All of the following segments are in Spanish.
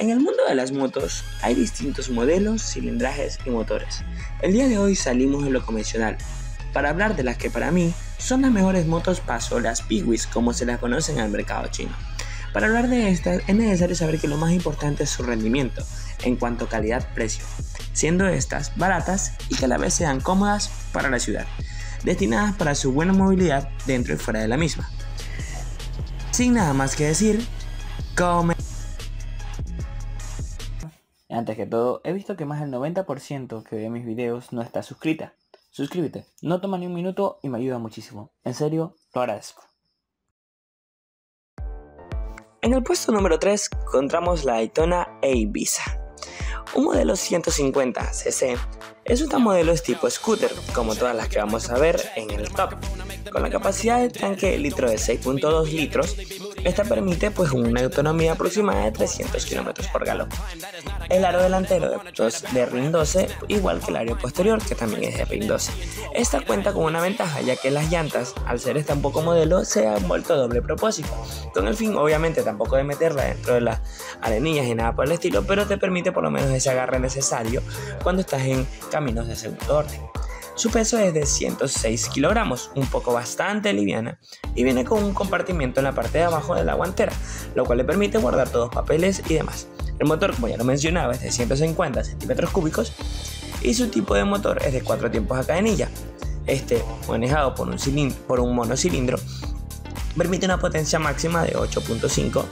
En el mundo de las motos hay distintos modelos, cilindrajes y motores. El día de hoy salimos de lo convencional para hablar de las que para mí son las mejores motos paso, las Piwis como se las conocen en el mercado chino. Para hablar de estas es necesario saber que lo más importante es su rendimiento en cuanto a calidad-precio, siendo estas baratas y que a la vez sean cómodas para la ciudad, destinadas para su buena movilidad dentro y fuera de la misma. Sin nada más que decir, come Antes que todo, he visto que más del 90% que ve mis videos no está suscrita. Suscríbete, no toma ni un minuto y me ayuda muchísimo. En serio, lo agradezco. En el puesto número 3 encontramos la Daytona A-Visa. Un modelo 150cc es un modelo tipo scooter, como todas las que vamos a ver en el top. Con la capacidad de tanque litro de 6.2 litros, esta permite pues una autonomía aproximada de 300 km por galón. El aro delantero de RIN 12, igual que el aro posterior, que también es de RIN 12. Esta cuenta con una ventaja, ya que las llantas, al ser tan poco modelo, se han vuelto doble propósito, con el fin obviamente tampoco de meterla dentro de las arenillas y nada por el estilo, pero te permite por lo menos ese agarre necesario cuando estás en caminos de segundo orden. Su peso es de 106 kilogramos, un poco bastante liviana, y viene con un compartimiento en la parte de abajo de la guantera, lo cual le permite guardar todos papeles y demás. El motor, como ya lo mencionaba, es de 150 centímetros cúbicos y su tipo de motor es de 4 tiempos a cadenilla. Este, manejado por un, por un monocilindro, permite una potencia máxima de 8.5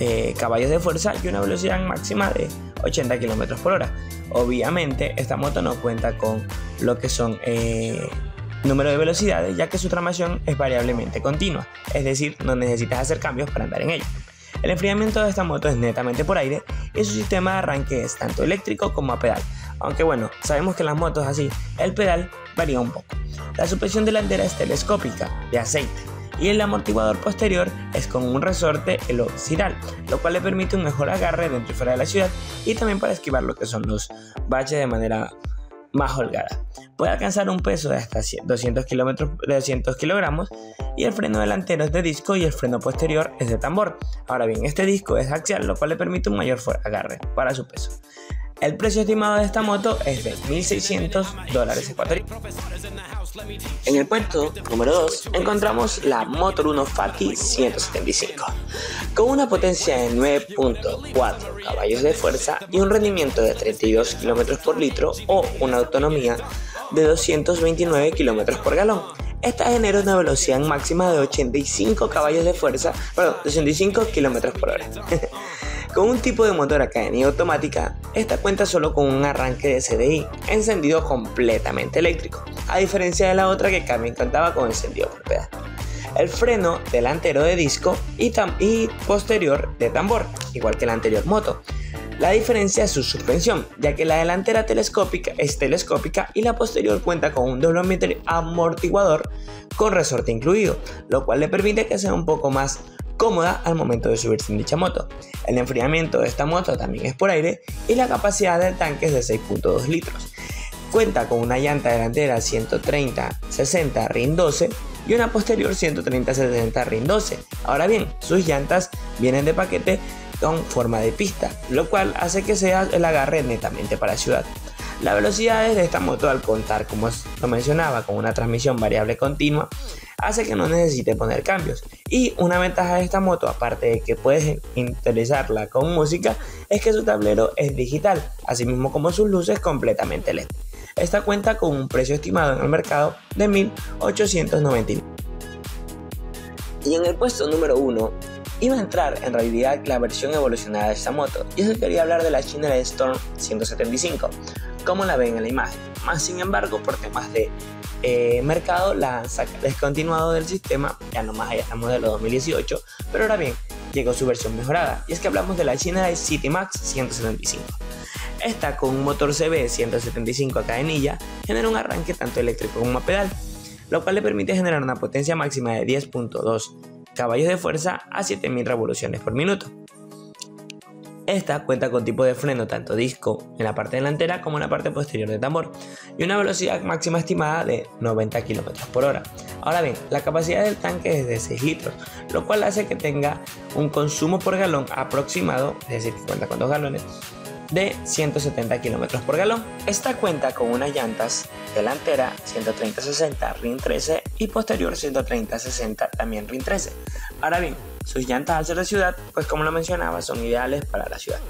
eh, caballos de fuerza y una velocidad máxima de 80 km por hora. Obviamente esta moto no cuenta con lo que son eh, número de velocidades ya que su tramación es variablemente continua, es decir, no necesitas hacer cambios para andar en ella. El enfriamiento de esta moto es netamente por aire y su sistema de arranque es tanto eléctrico como a pedal, aunque bueno, sabemos que en las motos así, el pedal varía un poco. La suspensión delantera es telescópica, de aceite, y el amortiguador posterior es con un resorte helicoidal, lo cual le permite un mejor agarre dentro y fuera de la ciudad y también para esquivar lo que son los baches de manera más holgada. Puede alcanzar un peso de hasta 200, kilómetros, 200 kilogramos y el freno delantero es de disco y el freno posterior es de tambor. Ahora bien, este disco es axial, lo cual le permite un mayor agarre para su peso. El precio estimado de esta moto es de 1.600 dólares ecuatorianos. En el puesto número 2 encontramos la Motor 1 Fati 175, con una potencia de 9.4 caballos de fuerza y un rendimiento de 32 km por litro o una autonomía de 229 km por galón. Esta genera una velocidad máxima de 85 caballos de fuerza, perdón, 85 km por hora. Con un tipo de motor a cadenilla automática, esta cuenta solo con un arranque de CDI, encendido completamente eléctrico, a diferencia de la otra que también contaba con encendido por. El freno delantero de disco y, y posterior de tambor, igual que la anterior moto. La diferencia es su suspensión, ya que la delantera telescópica es telescópica y la posterior cuenta con un doble amortiguador con resorte incluido, lo cual le permite que sea un poco más cómoda al momento de subirse en dicha moto. El enfriamiento de esta moto también es por aire y la capacidad del tanque es de 6.2 litros. Cuenta con una llanta delantera 130-60 RIN 12 y una posterior 130-60 RIN 12. Ahora bien, sus llantas vienen de paquete con forma de pista, lo cual hace que sea el agarre netamente para ciudad. La velocidad de esta moto al contar, como lo mencionaba, con una transmisión variable continua, hace que no necesite poner cambios. Y una ventaja de esta moto, aparte de que puedes utilizarla con música, es que su tablero es digital, así mismo como sus luces completamente LED. Esta cuenta con un precio estimado en el mercado de 1.899. Y en el puesto número 1 iba a entrar en realidad la versión evolucionada de esta moto, y eso quería hablar de la China Storm 175, como la ven en la imagen. Más sin embargo, por temas de eh, mercado la han descontinuado del sistema, ya nomás allá estamos de los 2018, pero ahora bien, llegó su versión mejorada, y es que hablamos de la China de City Max 175. Esta con un motor CB 175 a cadenilla genera un arranque tanto eléctrico como a pedal, lo cual le permite generar una potencia máxima de 10.2 caballos de fuerza a 7000 revoluciones por minuto. Esta cuenta con tipo de freno tanto disco en la parte delantera como en la parte posterior del tambor y una velocidad máxima estimada de 90 km por hora. Ahora bien, la capacidad del tanque es de 6 litros, lo cual hace que tenga un consumo por galón aproximado, es decir, cuenta con dos galones, de 170 km por galón. Esta cuenta con unas llantas delantera 130-60 RIN 13 y posterior 130-60 también RIN 13. Ahora bien, sus llantas al de ciudad, pues como lo mencionaba, son ideales para la ciudad.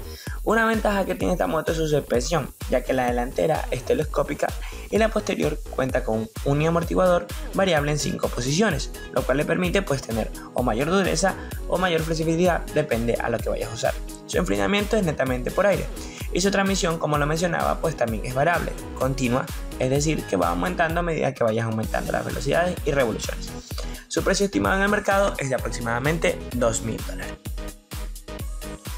Una ventaja que tiene esta moto es su suspensión, ya que la delantera es telescópica y la posterior cuenta con un amortiguador variable en 5 posiciones, lo cual le permite pues tener o mayor dureza o mayor flexibilidad, depende a lo que vayas a usar. Su enfriamiento es netamente por aire y su transmisión, como lo mencionaba, pues también es variable, continua, es decir, que va aumentando a medida que vayas aumentando las velocidades y revoluciones. Su precio estimado en el mercado es de aproximadamente 2.000 dólares.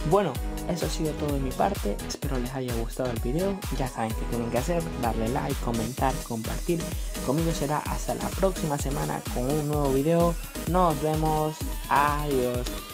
Bueno, eso ha sido todo de mi parte, espero les haya gustado el video, ya saben qué tienen que hacer, darle like, comentar, compartir, conmigo será hasta la próxima semana con un nuevo video, nos vemos, adiós.